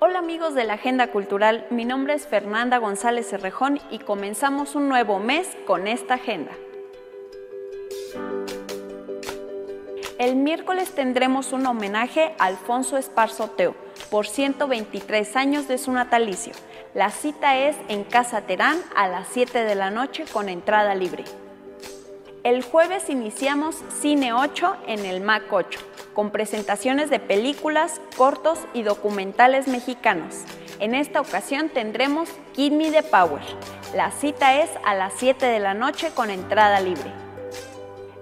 Hola amigos de la Agenda Cultural, mi nombre es Fernanda González Cerrejón y comenzamos un nuevo mes con esta agenda. El miércoles tendremos un homenaje a Alfonso Esparzo Teo por 123 años de su natalicio. La cita es en Casa Terán a las 7 de la noche con entrada libre. El jueves iniciamos Cine 8 en el MAC 8, con presentaciones de películas, cortos y documentales mexicanos. En esta ocasión tendremos Give Me the Power. La cita es a las 7 de la noche con entrada libre.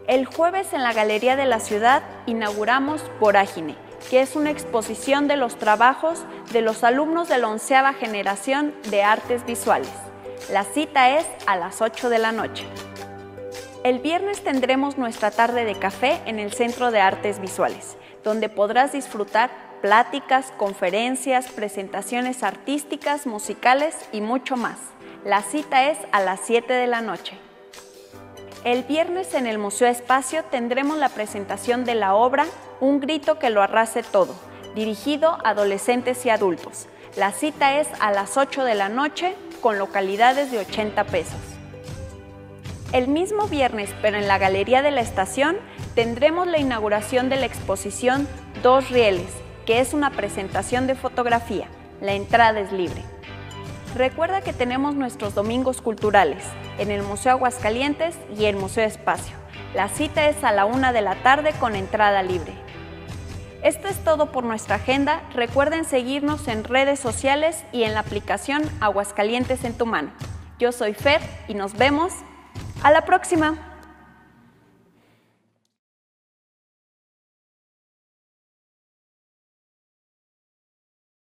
El jueves en la Galería de la Ciudad inauguramos Vorágine, que es una exposición de los trabajos de los alumnos de la onceava generación de artes visuales. La cita es a las 8 de la noche. El viernes tendremos nuestra tarde de café en el Centro de Artes Visuales, donde podrás disfrutar pláticas, conferencias, presentaciones artísticas, musicales y mucho más. La cita es a las 7 de la noche. El viernes en el Museo Espacio tendremos la presentación de la obra Un grito que lo arrase todo, dirigido a adolescentes y adultos. La cita es a las 8 de la noche con localidades de 80 pesos. El mismo viernes, pero en la Galería de la Estación, tendremos la inauguración de la exposición Dos Rieles, que es una presentación de fotografía. La entrada es libre. Recuerda que tenemos nuestros domingos culturales en el Museo Aguascalientes y el Museo Espacio. La cita es a la una de la tarde con entrada libre. Esto es todo por nuestra agenda. Recuerden seguirnos en redes sociales y en la aplicación Aguascalientes en tu mano. Yo soy Fer y nos vemos a la próxima.